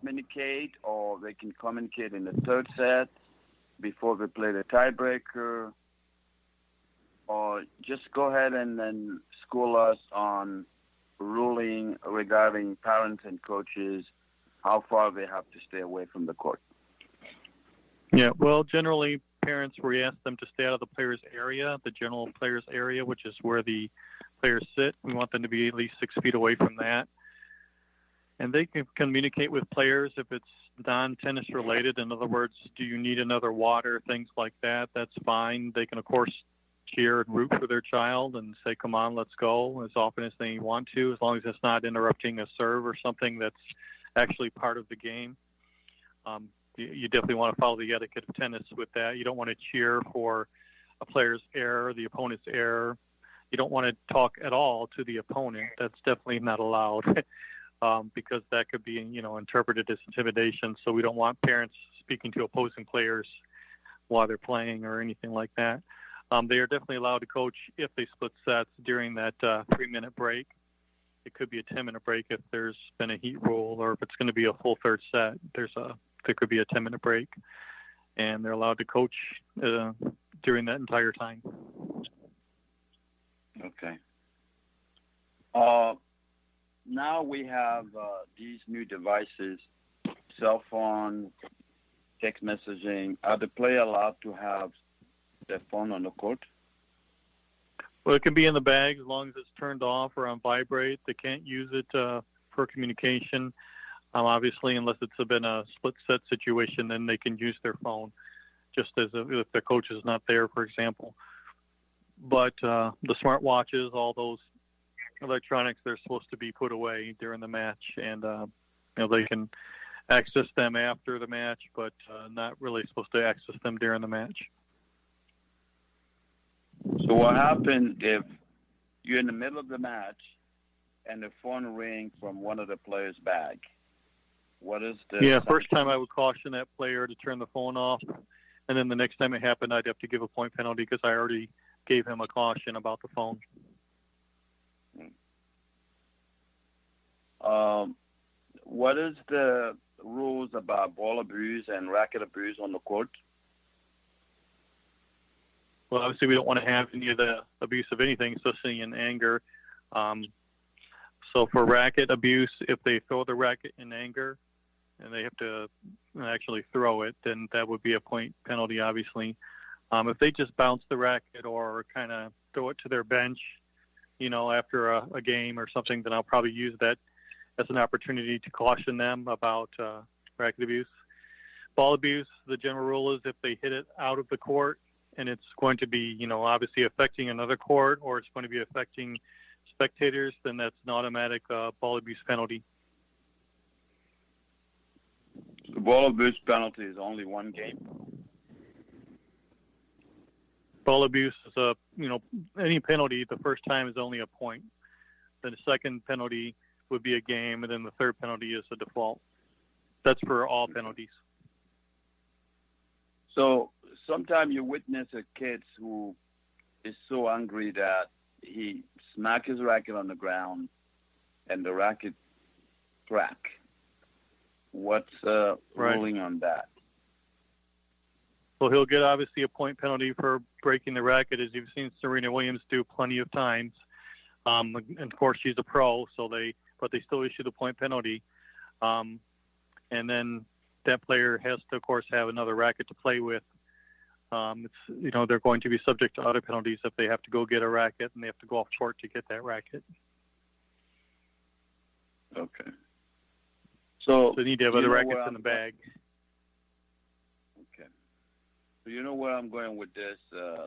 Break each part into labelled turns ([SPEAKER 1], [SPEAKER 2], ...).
[SPEAKER 1] communicate, or they can communicate in the third set before they play the tiebreaker, or just go ahead and then school us on ruling regarding parents and coaches, how far they have to stay away from the court.
[SPEAKER 2] Yeah, well, generally, parents, we ask them to stay out of the player's area, the general player's area, which is where the players sit. We want them to be at least six feet away from that. And they can communicate with players if it's non tennis related. In other words, do you need another water, things like that, that's fine. They can, of course, cheer and root for their child and say, come on, let's go as often as they want to, as long as it's not interrupting a serve or something that's actually part of the game. Um, you, you definitely want to follow the etiquette of tennis with that. You don't want to cheer for a player's error, the opponent's error. You don't want to talk at all to the opponent. That's definitely not allowed. Um, because that could be, you know, interpreted as intimidation. So we don't want parents speaking to opposing players while they're playing or anything like that. Um, they are definitely allowed to coach if they split sets during that uh, three-minute break. It could be a 10-minute break if there's been a heat rule, or if it's going to be a full third set. There's a there could be a 10-minute break, and they're allowed to coach uh, during that entire time.
[SPEAKER 1] Okay. Uh, now we have uh, these new devices, cell phone, text messaging. Are the player allowed to have their phone on the court?
[SPEAKER 2] Well, it can be in the bag as long as it's turned off or on vibrate. They can't use it uh, for communication. Um, obviously, unless it's been a split set situation, then they can use their phone, just as if, the coach is not there, for example. But uh, the smartwatches, all those electronics, they're supposed to be put away during the match, and uh, you know they can access them after the match, but uh, not really supposed to access them during the match.
[SPEAKER 1] So what happens if you're in the middle of the match and the phone rings from one of the players' bag? What is the
[SPEAKER 2] yeah? First time I would caution that player to turn the phone off, and then the next time it happened, I'd have to give a point penalty because I already gave him a caution about the phone.
[SPEAKER 1] Um, what is the rules about ball abuse and racket abuse on the court?
[SPEAKER 2] Well, obviously, we don't want to have any of the abuse of anything, especially in anger. Um, so, for racket abuse, if they throw the racket in anger and they have to actually throw it, then that would be a point penalty, obviously. Um, if they just bounce the racket or kind of throw it to their bench, you know, after a, a game or something, then I'll probably use that as an opportunity to caution them about uh, racket abuse. Ball abuse, the general rule is if they hit it out of the court and it's going to be, you know, obviously affecting another court or it's going to be affecting spectators, then that's an automatic uh, ball abuse penalty.
[SPEAKER 1] The ball abuse penalty is only one game.
[SPEAKER 2] Ball abuse is a, you know, any penalty. The first time is only a point. Then the second penalty would be a game, and then the third penalty is a default. That's for all penalties.
[SPEAKER 1] So sometimes you witness a kid who is so angry that he smack his racket on the ground and the racket crack. What's uh, right. ruling on that?
[SPEAKER 2] Well, he'll get obviously a point penalty for breaking the racket, as you've seen Serena Williams do plenty of times. Um, and of course, she's a pro, so they but they still issue the point penalty. Um, and then that player has to, of course, have another racket to play with. Um, it's you know they're going to be subject to other penalties if they have to go get a racket and they have to go off court to get that racket.
[SPEAKER 1] Okay. So,
[SPEAKER 2] so they need to have other rackets in the bag.
[SPEAKER 1] Okay. So you know where I'm going with this. Uh,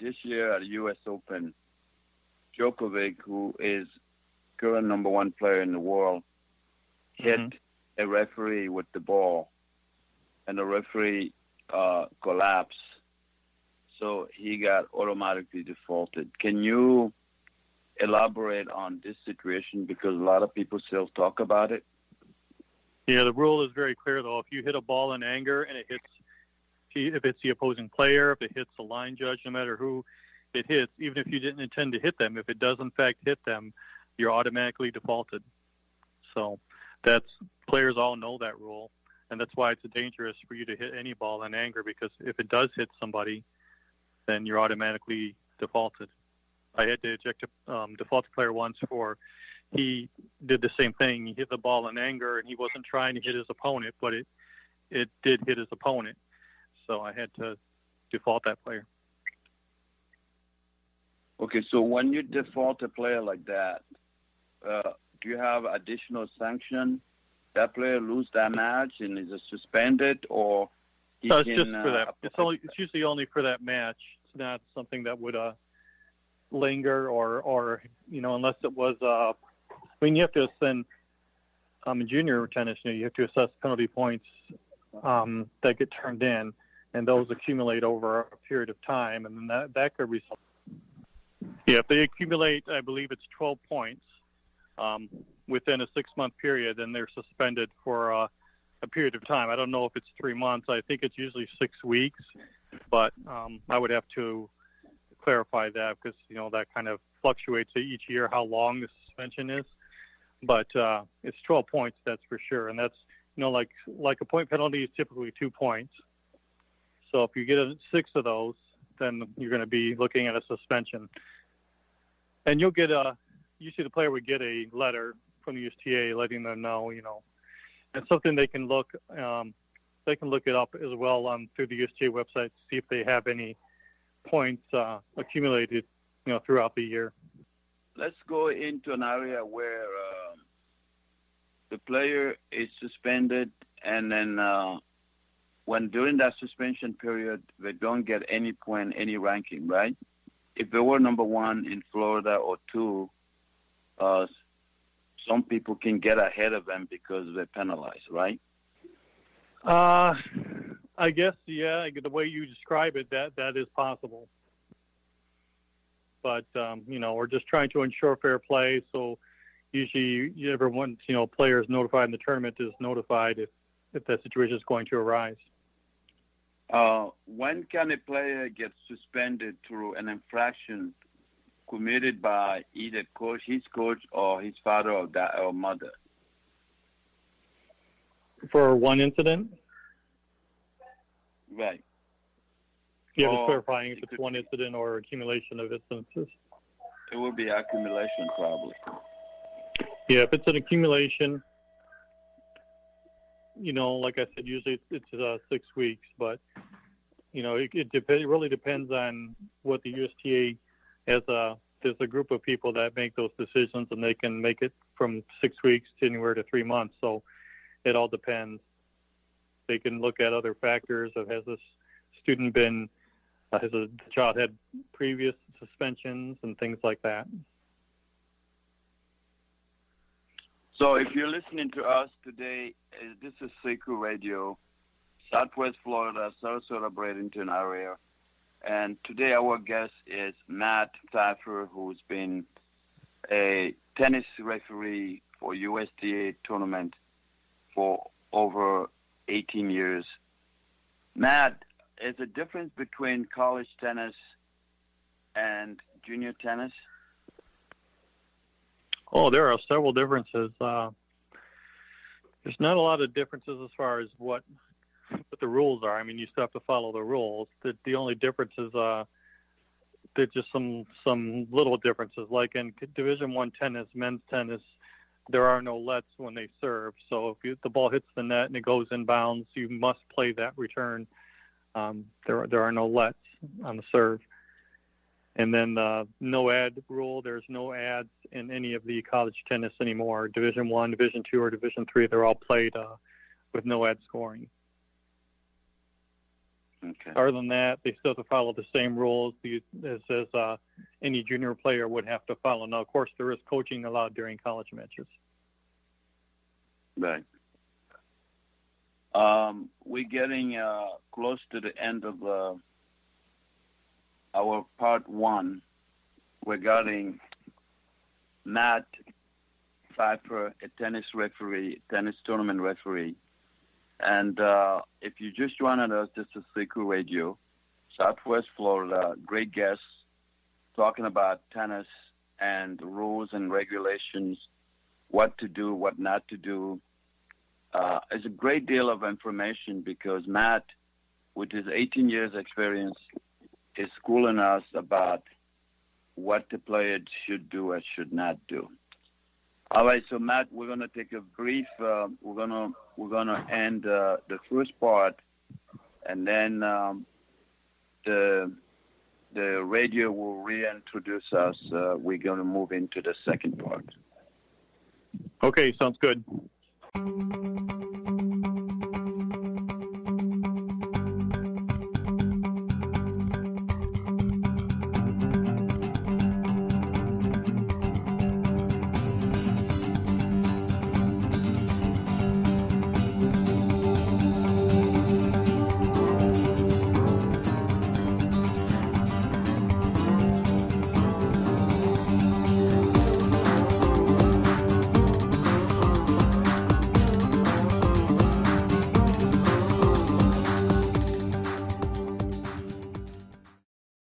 [SPEAKER 1] this year at the U.S. Open, Djokovic, who is current number one player in the world, hit mm-hmm. a referee with the ball, and the referee uh, collapsed. So he got automatically defaulted. Can you elaborate on this situation because a lot of people still talk about it?
[SPEAKER 2] Yeah, the rule is very clear though. If you hit a ball in anger and it hits, if it's the opposing player, if it hits the line judge, no matter who it hits, even if you didn't intend to hit them, if it does in fact hit them, you're automatically defaulted. So that's players all know that rule, and that's why it's dangerous for you to hit any ball in anger because if it does hit somebody, then you're automatically defaulted. I had to eject a um, default player once for he did the same thing. He hit the ball in anger, and he wasn't trying to hit his opponent, but it it did hit his opponent. So I had to default that player.
[SPEAKER 1] Okay, so when you default a player like that, uh, do you have additional sanction? That player lose that match and is it suspended, or
[SPEAKER 2] he no, it's can, just for that. Uh, it's only it's usually only for that match. It's not something that would uh, linger or or you know unless it was. Uh, I mean, you have to send um, in junior tennis. You, know, you have to assess penalty points um, that get turned in, and those accumulate over a period of time, and then that that could result. Yeah, if they accumulate, I believe it's 12 points um, within a six-month period, then they're suspended for uh, a period of time. I don't know if it's three months. I think it's usually six weeks, but um, I would have to clarify that because you know that kind of fluctuates each year how long the suspension is. But uh, it's 12 points, that's for sure, and that's you know like like a point penalty is typically two points. So if you get a, six of those, then you're going to be looking at a suspension. And you'll get a usually the player would get a letter from the USTA letting them know, you know, and something they can look um, they can look it up as well um, through the USTA website to see if they have any points uh, accumulated, you know, throughout the year.
[SPEAKER 1] Let's go into an area where uh, the player is suspended, and then uh, when during that suspension period they don't get any point, any ranking, right? If they were number one in Florida or two, uh, some people can get ahead of them because they're penalized, right?
[SPEAKER 2] Uh, I guess yeah. The way you describe it, that that is possible. But um, you know, we're just trying to ensure fair play. So usually, everyone, you know, players notified in the tournament is notified if if that situation is going to arise.
[SPEAKER 1] Uh, when can a player get suspended through an infraction committed by either coach, his coach, or his father or, da- or mother?
[SPEAKER 2] For one incident?
[SPEAKER 1] Right.
[SPEAKER 2] Yeah, just clarifying if it's one incident or accumulation of instances.
[SPEAKER 1] It would be accumulation, probably.
[SPEAKER 2] Yeah, if it's an accumulation, you know, like I said, usually it's, it's uh, six weeks, but you know, it, it, dep- it really depends on what the USTA as a there's a group of people that make those decisions, and they can make it from six weeks to anywhere to three months. So it all depends. They can look at other factors of has this student been uh, has a child had previous suspensions and things like that.
[SPEAKER 1] So if you're listening to us today, uh, this is SACU Radio, Southwest Florida, Sarasota, Bradenton area. And today our guest is Matt Pfeiffer, who's been a tennis referee for USTA tournament for over 18 years. Matt, is a difference between college tennis and junior tennis?
[SPEAKER 2] Oh, there are several differences. Uh, there's not a lot of differences as far as what what the rules are. I mean, you still have to follow the rules. The the only difference is uh, there's just some some little differences. Like in Division One tennis, men's tennis, there are no lets when they serve. So if you, the ball hits the net and it goes in bounds, you must play that return. Um, there there are no lets on the serve. And then the no ad rule. There's no ads in any of the college tennis anymore. Division One, Division Two, or Division Three. They're all played uh, with no ad scoring.
[SPEAKER 1] Okay.
[SPEAKER 2] Other than that, they still have to follow the same rules as, as uh, any junior player would have to follow. Now, of course, there is coaching allowed during college matches.
[SPEAKER 1] Right. Um, we're getting uh, close to the end of uh, our part one regarding Matt Pfeiffer, a tennis referee, tennis tournament referee. And uh, if you just joined us, this is SACU Radio, Southwest Florida. Great guests talking about tennis and rules and regulations, what to do, what not to do, uh, is a great deal of information because Matt, with his 18 years experience, is schooling us about what the player should do or should not do. All right, so Matt, we're gonna take a brief. Uh, we're gonna we're gonna end uh, the first part, and then um, the the radio will reintroduce us. Uh, we're gonna move into the second part.
[SPEAKER 2] Okay, sounds good.